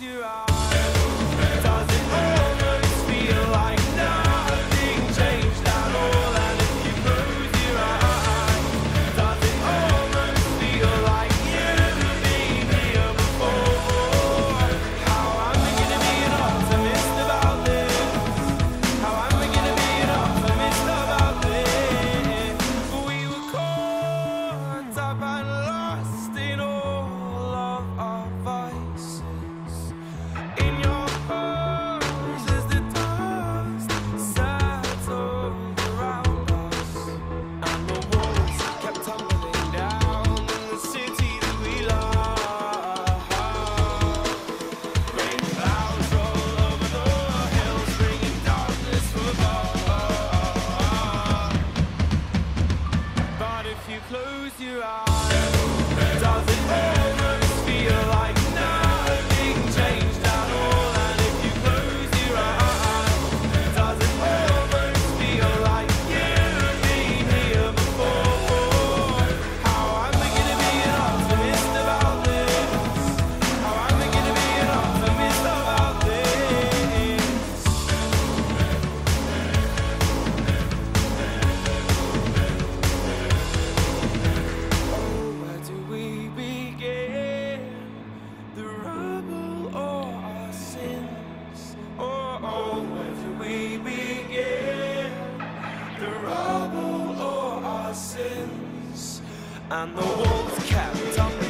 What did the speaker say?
you are. and the walls kept up.